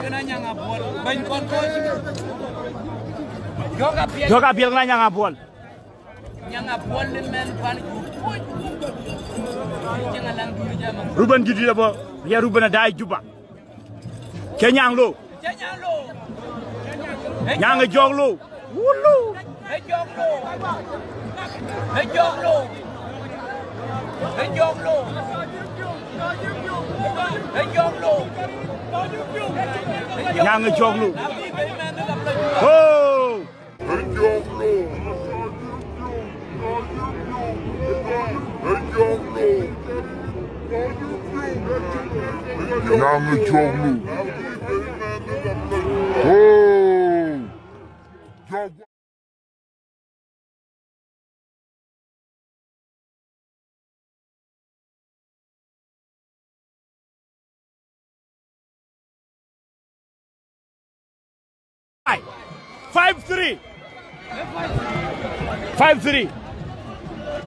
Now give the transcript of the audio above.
Kena nyanga biar Joga biel bol. nyanga bol. Jangan. Ruben gidi ba ya Ruben day juba. Ke ñang lo. Jangan. Ñanga jog lo. Wulu. Jog lo. Hey lo. Hey lo. Hey jog. ñanga joglu ho joglu joglu ho 5 3. 5 3.